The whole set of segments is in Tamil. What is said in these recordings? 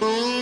Boom.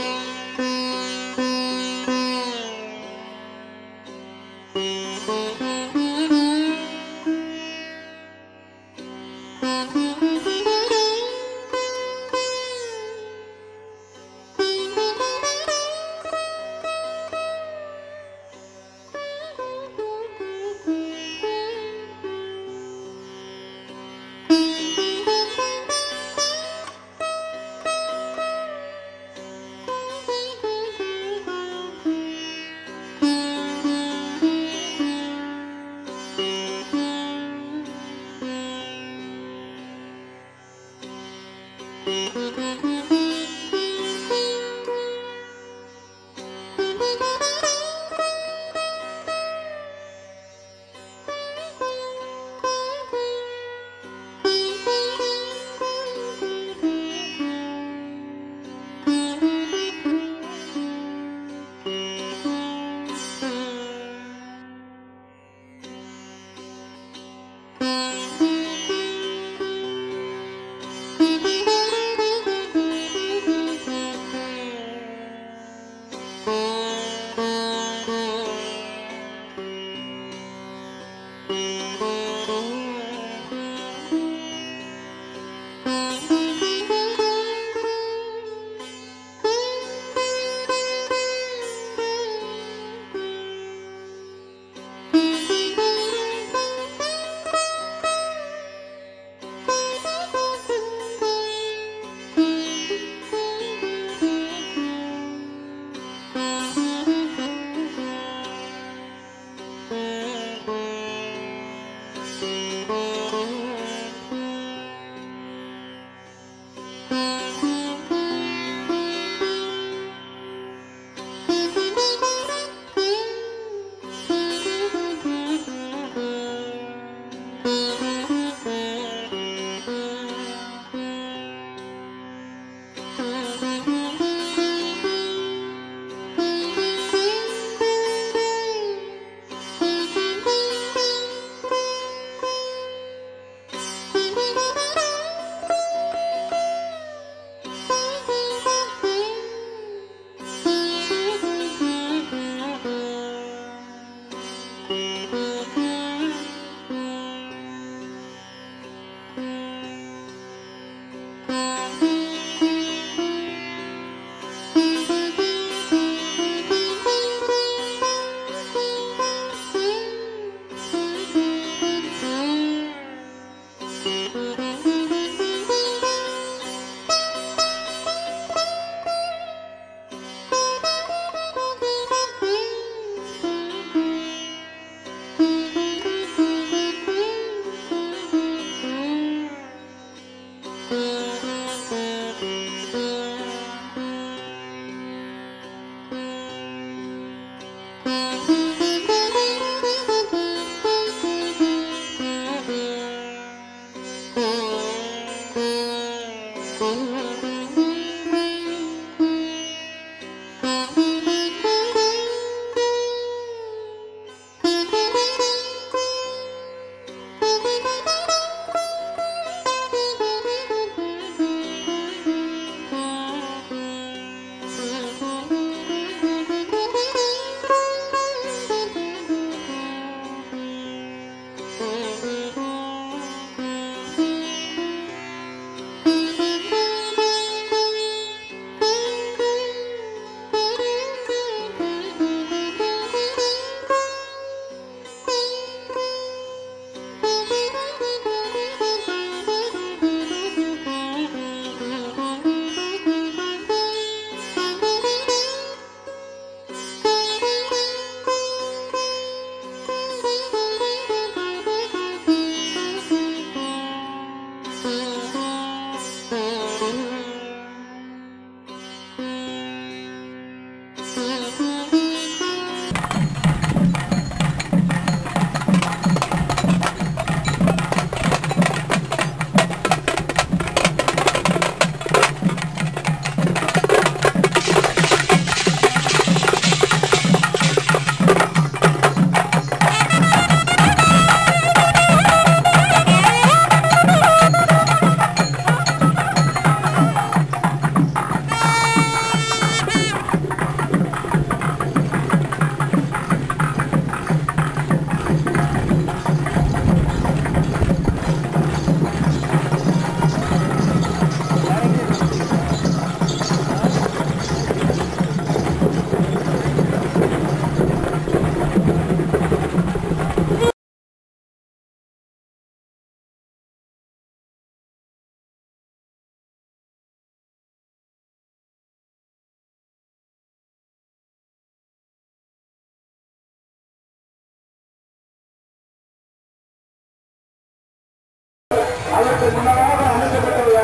முன்னதாக அமைக்கப்பட்டுள்ள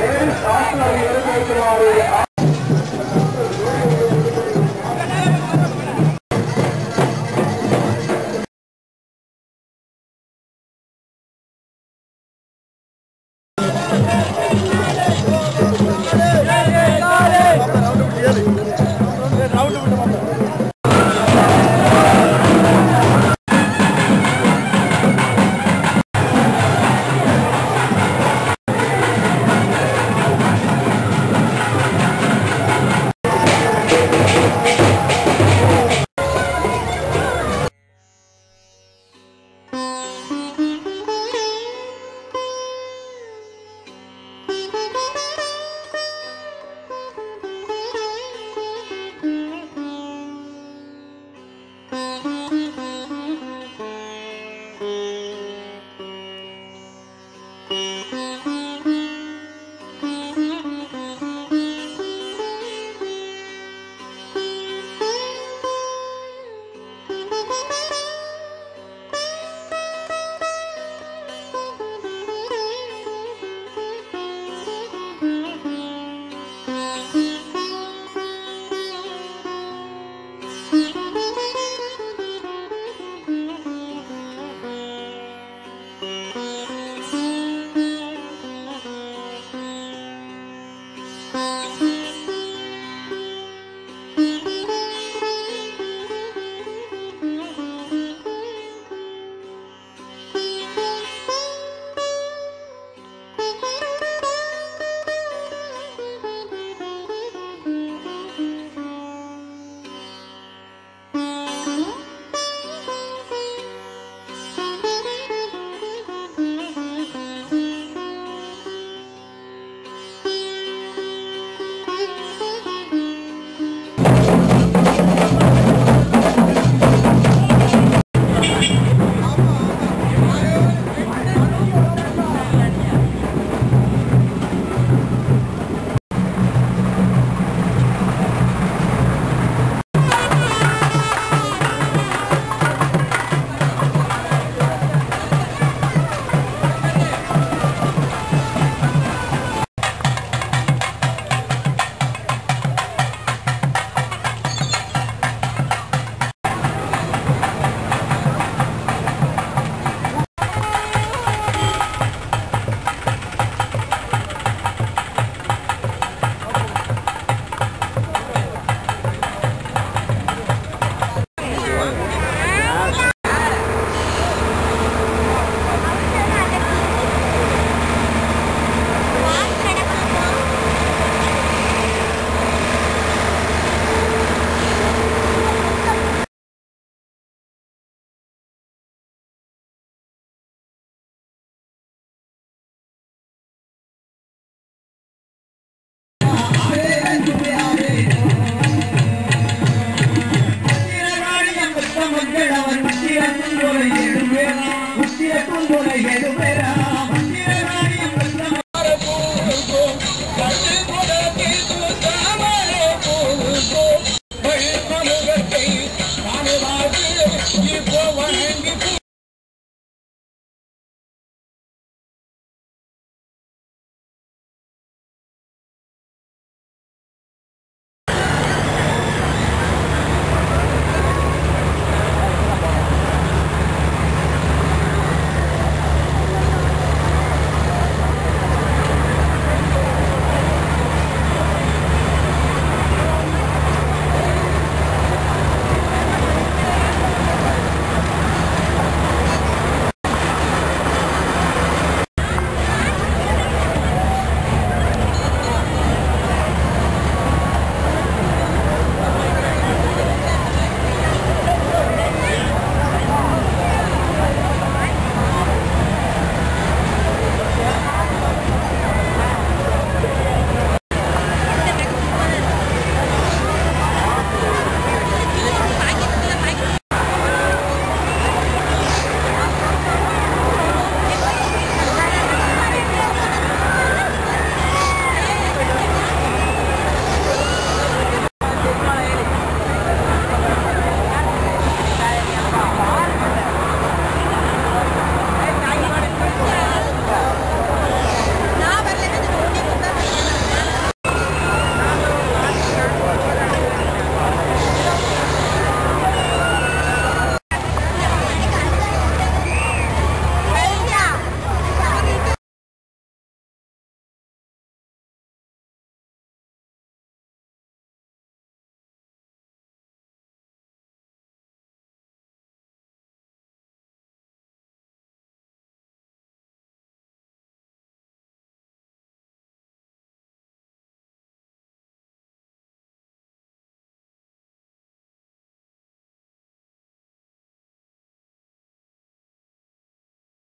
லேடிஸ் ஹாஸ்டல் இருந்து வைக்குமாறு